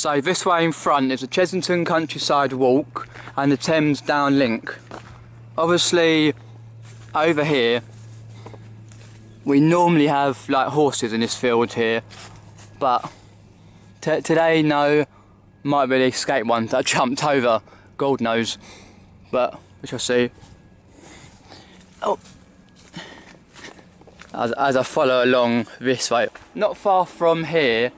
So this way in front is the Chessington Countryside Walk and the Thames Down Link. Obviously, over here, we normally have like horses in this field here, but today no, might be the escape one that jumped over, God knows, but we shall see. Oh, as, as I follow along this way, not far from here,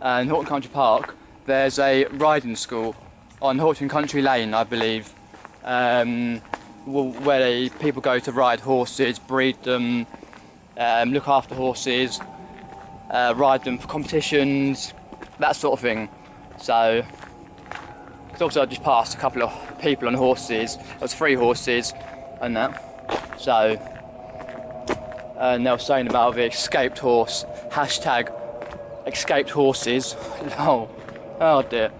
uh, in Horton Country Park, there's a riding school on Horton Country Lane, I believe, um, where they, people go to ride horses, breed them, um, look after horses, uh, ride them for competitions, that sort of thing. So, because also I just passed a couple of people on horses. There was three horses and that. So, and they were saying about the escaped horse hashtag escaped horses. oh, oh dear.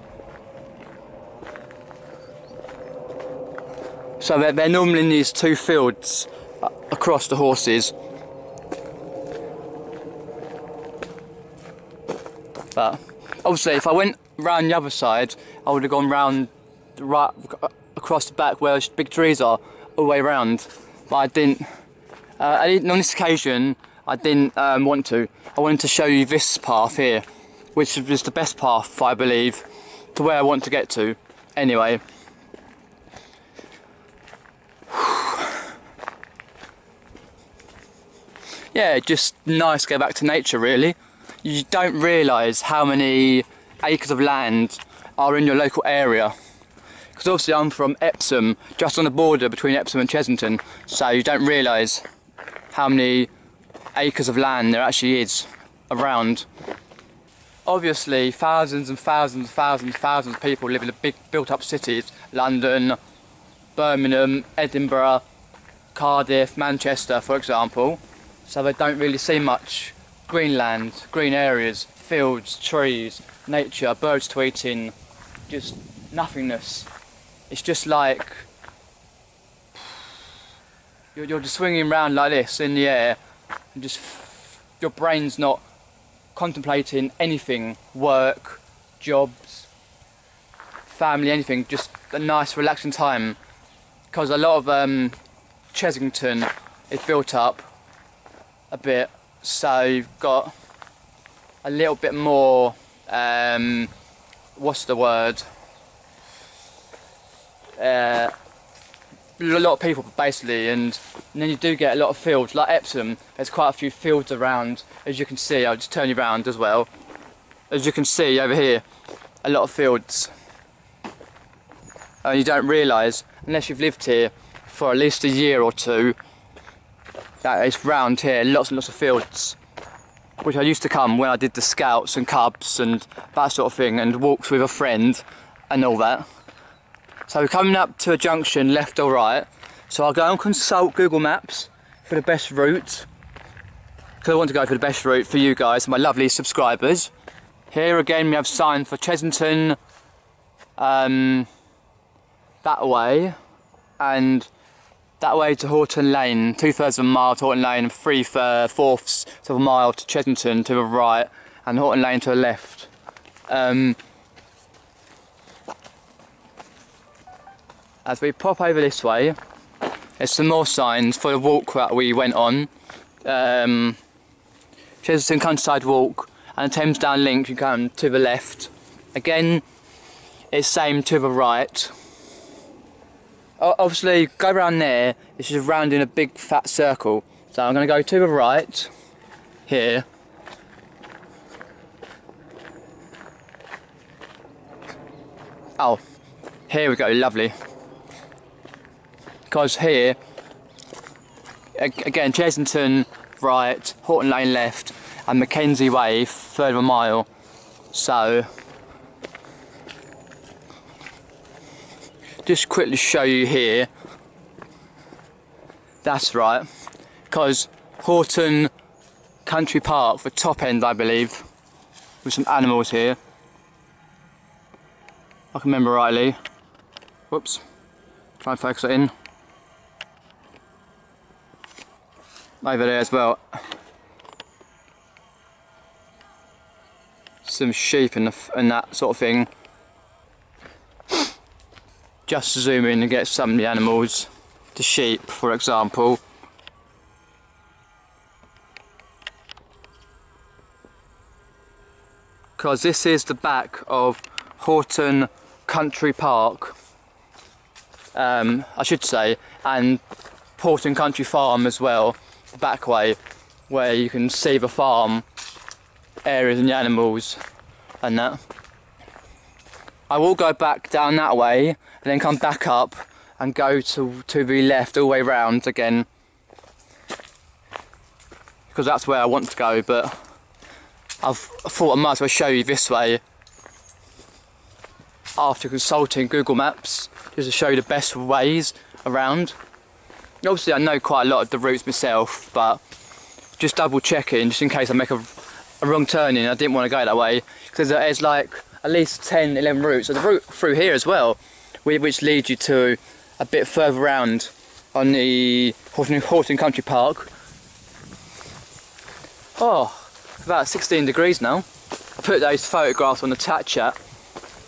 So they're, they're normally in these two fields uh, across the horses. But obviously, if I went round the other side, I would have gone round right across the back where the big trees are, all the way around. But I didn't. Uh, I didn't on this occasion. I didn't um, want to. I wanted to show you this path here, which is the best path, I believe, to where I want to get to. Anyway. yeah, just nice to go back to nature, really. You don't realise how many acres of land are in your local area. Because obviously I'm from Epsom, just on the border between Epsom and Chessington, so you don't realise how many acres of land there actually is around. Obviously, thousands and thousands and thousands and thousands of people live in the big built up cities, London, Birmingham, Edinburgh, Cardiff, Manchester, for example. So they don't really see much green land, green areas, fields, trees, nature, birds tweeting, just nothingness. It's just like you're, you're just swinging around like this in the air and just your brain's not contemplating anything work jobs family anything just a nice relaxing time. Because a lot of um, Chessington is built up a bit so you've got a little bit more um, what's the word? Uh, a lot of people basically and, and, then you do get a lot of fields. Like Epsom there's quite a few fields around as you can see. I'll just turn you around as well. As you can see over here a lot of fields. And you don't realise unless you've lived here for at least a year or two that it's round here lots and lots of fields which I used to come when I did the scouts and cubs and that sort of thing and walks with a friend and all that so we're coming up to a junction, left or right. So I'll go and consult Google Maps for the best route. Because I want to go for the best route for you guys, my lovely subscribers. Here again we have sign for Chessington um, that way and that way to Horton Lane, two thirds of a mile to Horton Lane three fourths of a mile to Chessington to the right and Horton Lane to the left. Um, as we pop over this way, there's some more signs for the walk that we went on. Um, Chessington Countryside Walk and the Thames Down Link, you come to the left. Again, it's same to the right. Obviously, go around there, it's just round in a big fat circle. So I'm going to go to the right, here. Oh, here we go, lovely because here, again, Chessington right, Horton Lane left, and Mackenzie Way third of a mile. So, just quickly show you here. That's right, because Horton Country Park, the top end, I believe, with some animals here. I can remember rightly. Whoops. Try and focus it in. Over there as well. some sheep and, the and that sort of thing. Just zoom in and get some of the animals. The sheep, for example. Because this is the back of Horton Country Park, um, I should say, and Horton Country Farm as well, back way, where you can see the farm areas and the animals and that. I will go back down that way and then come back up and go to, to the left all the way round again because that's where I want to go but I've, I thought I might as well show you this way after consulting Google Maps just to show you the best ways around. Obviously I know quite a lot of the routes myself but just double checking just in case I make a, a wrong turning I didn't want to go that way. Because there's like at least 10 11 routes. There's a route through here as well which leads you to a bit further round on the Horton, Horton Country Park. Oh about 16 degrees now. I put those photographs on the chat chat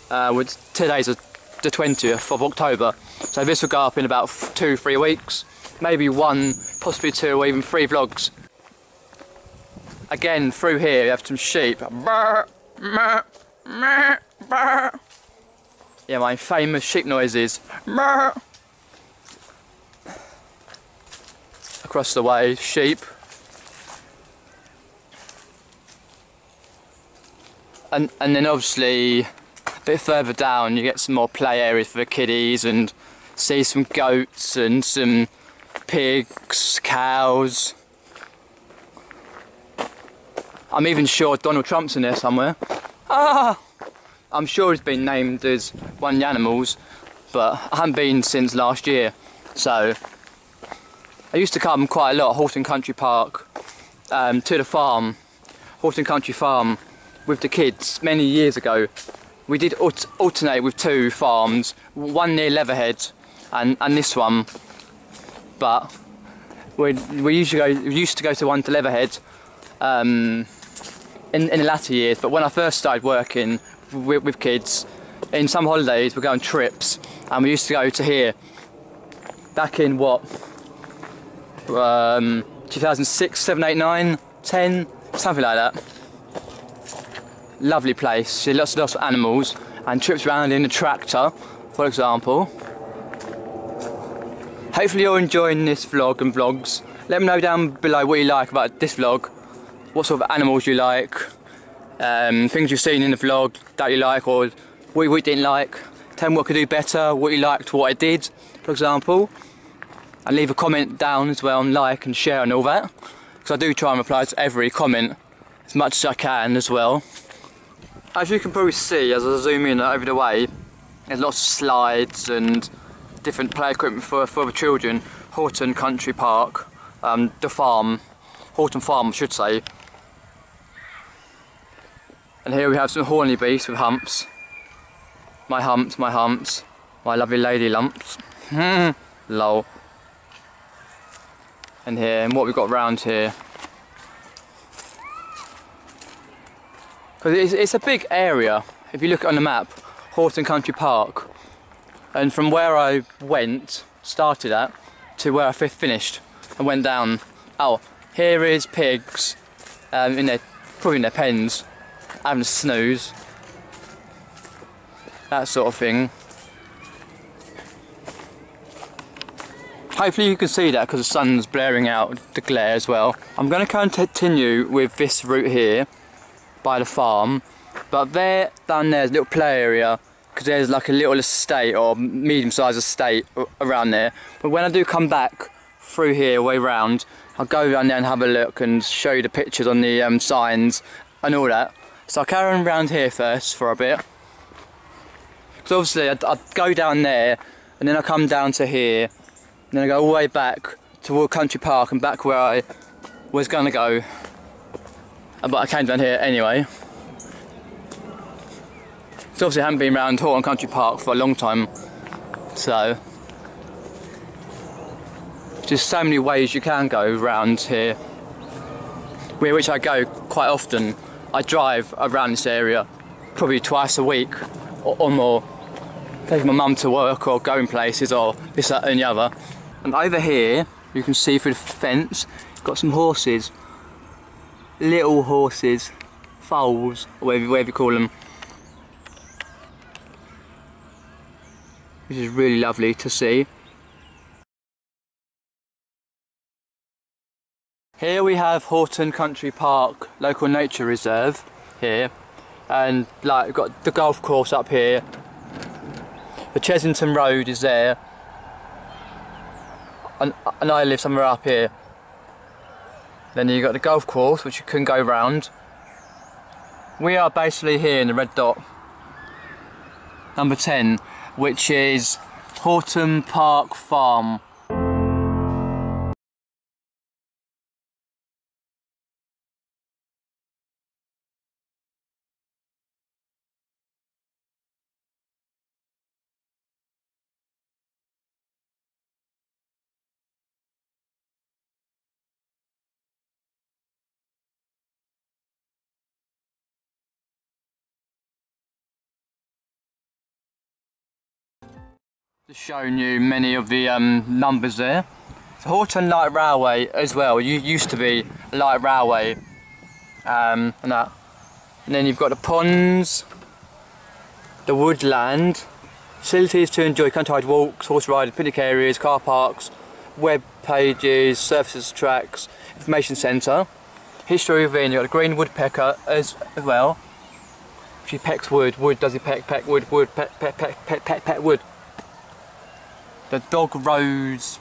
uh, with today's the 20th of October. So this will go up in about two three weeks maybe one possibly two or even three vlogs. Again through here you have some sheep. Yeah my famous sheep noises. Across the way sheep. And and then obviously a bit further down you get some more play areas for the kiddies and see some goats and some pigs cows I'm even sure Donald Trump's in there somewhere. Ah! I'm sure he's been named as one of the animals, but I haven't been since last year. So I used to come quite a lot, Horton Country Park, um, to the farm, Horton Country Farm, with the kids many years ago. We did alternate with two farms, one near Leatherhead and, and this one. But we we usually go used to go to one to Leatherhead. Um, in, in the latter years, but when I first started working with, with kids, in some holidays we go on trips, and we used to go to here back in what um, 2006, 7, 8, 9, 10, something like that. Lovely place, lots, lots of animals, and trips around in a tractor, for example. Hopefully you're enjoying this vlog and vlogs. Let me know down below what you like about this vlog what sort of animals you like, um, things you've seen in the vlog that you like or what you didn't like. Tell me what I could do better, what you liked, what I did, for example. And leave a comment down as well and like and share and all that. Because I do try and reply to every comment as much as I can as well. As you can probably see as I zoom in over the way, there's lots of slides and different play equipment for, for the children. Horton Country Park, um, the farm, Horton Farm I should say, and here we have some horny beasts with humps. My humps, my humps. My lovely lady lumps. Lol. And here, and what we've got round here. Because it's, it's a big area. If you look on the map, Horton Country Park. And from where I went, started at, to where I fi- finished, and went down. Oh, here is pigs, um, in their, probably in their pens having a snooze. That sort of thing. Hopefully you can see that because the sun's blaring out the glare as well. I'm going to continue with this route here by the farm. But there, down there is a little play area because there's like a little estate or medium sized estate around there. But when I do come back through here, way round, I'll go down there and have a look and show you the pictures on the um, signs and all that. So I'll carry on around here first for a bit. So obviously I'd, I'd go down there and then I come down to here and then I go all the way back to toward Country Park and back where I was going to go. Uh, But I came down here anyway. So obviously I haven't been around Horton Country Park for a long time. So just so many ways you can go round here. Where which I go quite often I drive around this area probably twice a week or, or more. Taking my mum to work or going places or this, that and the other. And over here, you can see through the fence, got some horses. Little horses, foals, or whatever, whatever you call them. Which is really lovely to see. Here we have Horton Country Park Local Nature Reserve here and like we've got the golf course up here. The Chessington Road is there. And, and I live somewhere up here. Then you've got the golf course which you can go round. We are basically here in the red dot. Number 10 which is Horton Park Farm Showing you many of the um, numbers there. The Horton Light Railway as well, you used to be light railway um, and that. And then you've got the ponds, the woodland, facilities to enjoy countryside walks, horse riding, picnic areas, car parks, web pages, surfaces, tracks, information centre, history of within, you've got the green woodpecker as, as well. She pecks wood, wood does he peck, peck wood, wood, peck, peck, peck, peck, peck, peck wood the dog rose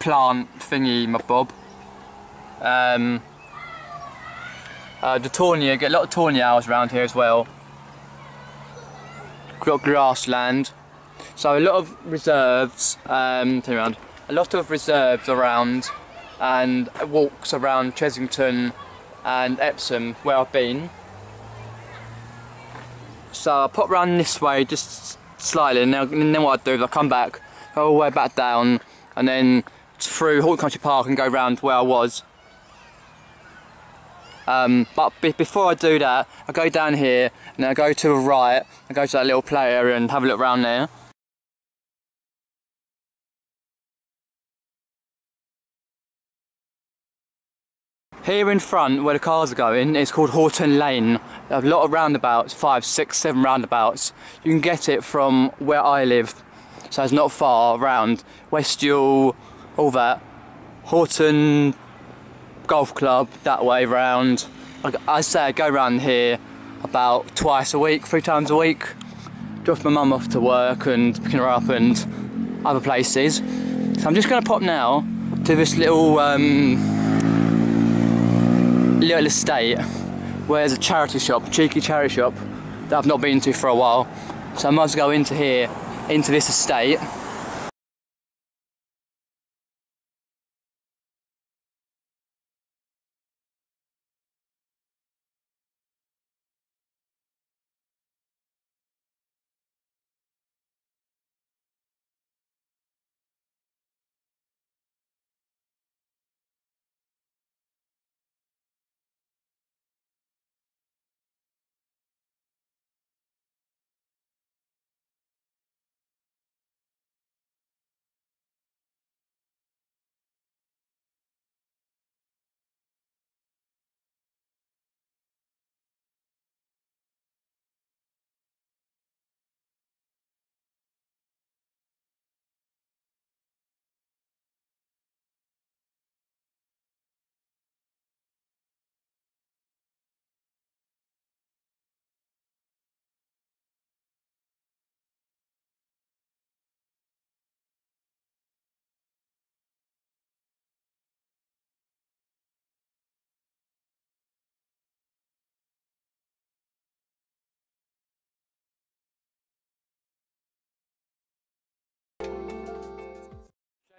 plant thingy my bob. Um, uh, the Tawny, get a lot of Tawny owls around here as well. Got grassland. So a lot of reserves um, turn around. A lot of reserves around and walks around Chessington and Epsom where I've been. So I'll pop around this way just slightly and then what I do is I come back all the way back down and then through Horton Country Park and go round where I was. Um, but be before I do that, I go down here and then I go to the right, I go to that little play area and have a look around there. Here in front, where the cars are going, it's called Horton Lane. A lot of roundabouts, five, six, seven roundabouts. You can get it from where I live so it's not far around West Ewell, all that. Horton Golf Club, that way round. I say I go around here about twice a week, three times a week. Drop my mum off to work and picking her up and other places. So I'm just going to pop now to this little um, little estate where there's a charity shop, cheeky charity shop that I've not been to for a while. So I must go into here into this estate.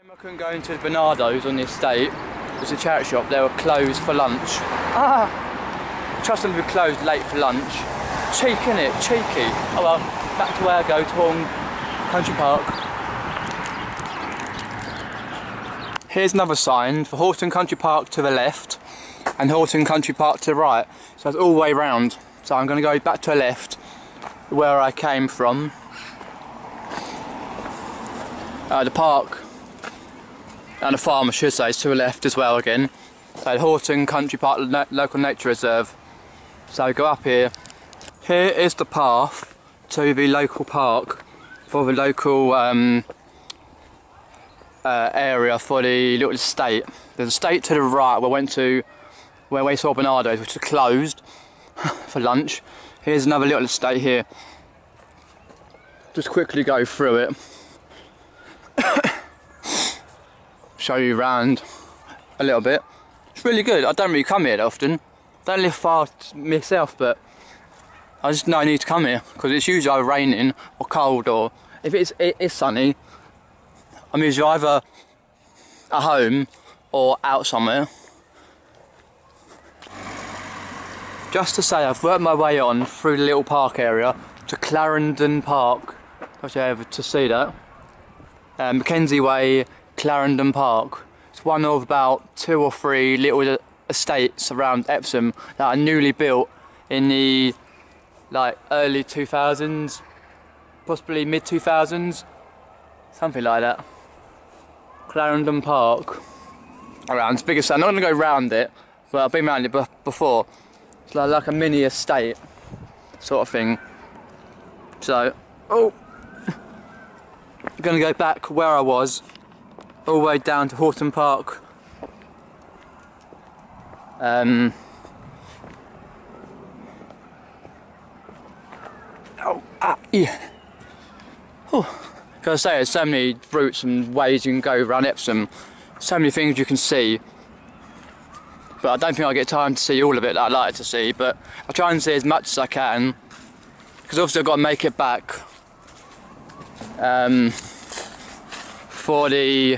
I couldn't go into the Barnardo's on the estate. It's a charity shop. They were closed for lunch. Ah! Trust them to be closed late for lunch. Cheek, it, Cheeky. Oh well, back to where I go, to Horton Country Park. Here's another sign for Horton Country Park to the left. and Horton Country Park to the right. So it's all the way round. So I'm going to go back to the left where I came from. Uh, the park and a farm I should say is to the left as well again. So Horton Country Park Local Nature Reserve. So go up here. Here is the path to the local park for the local um, uh, area for the little estate. There's a estate to the right where I went to where we saw Barnardo's which is closed for lunch. Here's another little estate here. Just quickly go through it. Show you around a little bit. It's really good. I don't really come here often. Don't live far myself, but I just know I need to come here because it's usually raining or cold or if it's it is sunny, I'm usually either at home or out somewhere. Just to say, I've worked my way on through the little park area to Clarendon Park. If you're able to see that. Um, Mackenzie Way, Clarendon Park. It's one of about two or three little estates around Epsom that are newly built in the like early 2000s, possibly mid 2000s, something like that. Clarendon Park. Around, it's biggest. I'm not to go round it, but I've been around it before. It's like, like a mini estate sort of thing. So, oh, I'm going to go back where I was, all the way down to Horton Park. Um, oh, ah, yeah. Oh. Because I say, there's so many routes and ways you can go around Epsom, so many things you can see. But I don't think I get time to see all of it that I'd like to see, but I try and see as much as I can. Because obviously I've got to make it back um, for the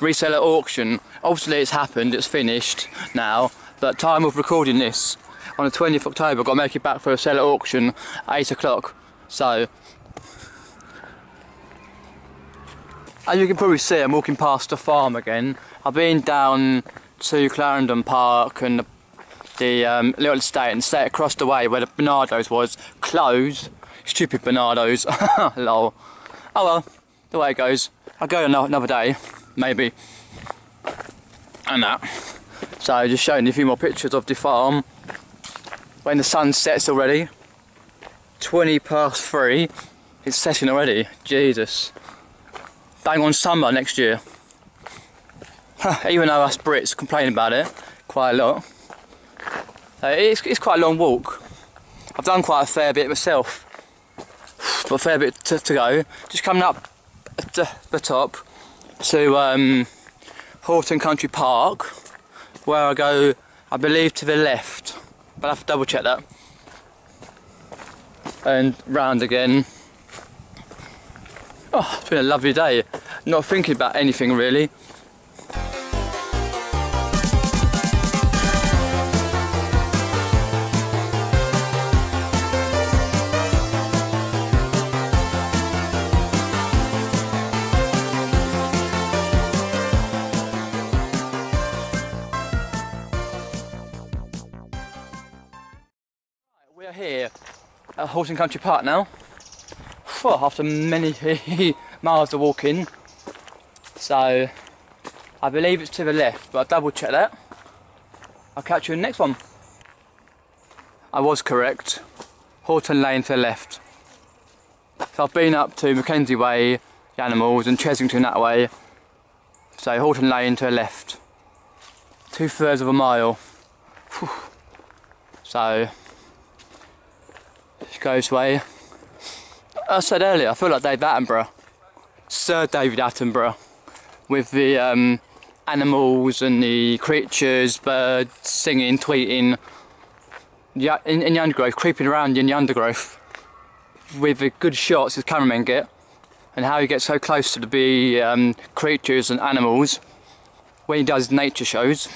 reseller auction. Obviously it's happened, it's finished now, but time of recording this, on the 20th of October, I've got to make it back for a seller auction, at 8 o'clock. So As you can probably see, I'm walking past the farm again. I've been down to Clarendon Park and the, the um, little estate and stay across the way where the Barnardo's was closed. Stupid Barnardo's. Lol. Oh well, the way it goes. I'll go another day, maybe. And that. So just showing you a few more pictures of the farm. When the sun sets already. 20 past 3. It's setting already. Jesus bang on summer next year. Even though us Brits complain about it quite a lot. Uh, it's, it's quite a long walk. I've done quite a fair bit myself. But a fair bit to, to go. Just coming up the top to um, Horton Country Park where I go, I believe, to the left. But I have to double check that. And round again. Oh, it's been a lovely day. Not thinking about anything really. At Horton Country Park now well, after many miles of walking. So I believe it's to the left, but I'll double check that. I'll catch you in the next one. I was correct. Horton Lane to the left. So I've been up to Mackenzie Way, the animals, and Chessington that way. So Horton Lane to the left. Two thirds of a mile. Whew. So, just go this way. I said earlier, I feel like David Attenborough, Sir David Attenborough, with the um, animals and the creatures, birds singing, tweeting, yeah, in, in, the undergrowth, creeping around in the undergrowth, with the good shots his cameramen get, and how he gets so close to the um, creatures and animals when he does nature shows.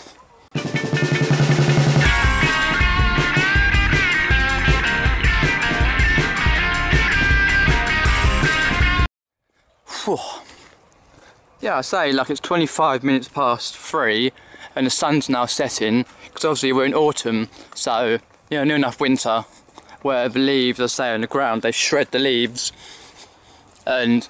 Yeah, I say like it's 25 minutes past three, and the sun's now setting. Because obviously we're in autumn, so you know, near enough winter, where the leaves, I say, on the ground, they shred the leaves, and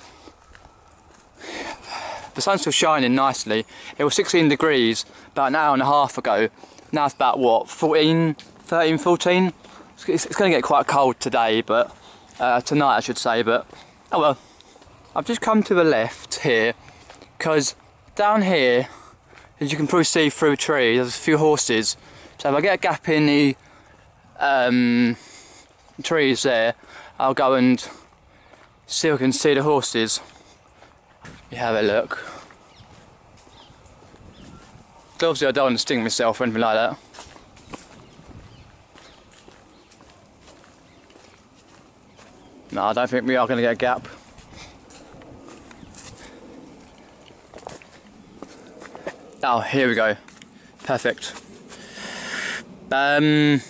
the sun's still shining nicely. It was 16 degrees about an hour and a half ago. Now it's about what 14, 13, 14. It's, it's going to get quite cold today, but uh, tonight I should say. But oh well. I've just come to the left here because down here, as you can probably see through a tree, there's a few horses. So if I get a gap in the um, trees there, I'll go and see if I can see the horses. You have a look. Obviously I don't want to sting myself or anything like that. No, I don't think we are going to get a gap. Oh, here we go. Perfect. Um,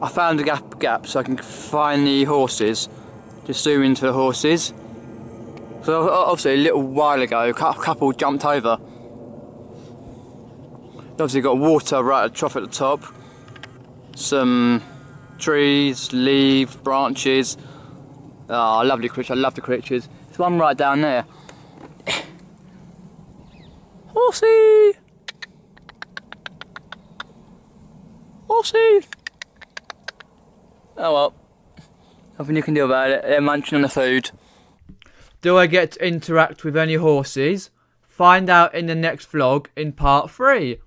I found a gap, gap so I can find the horses. Just zoom into the horses. So obviously a little while ago, a couple jumped over. Obviously got water right at the trough at the top. Some trees, leaves, branches. Oh, lovely creature, I love the creatures. There's one right down there. Horsey! Horsey! Oh well. Nothing you can do about it. They're munching on the food. Do I get to interact with any horses? Find out in the next vlog in part 3.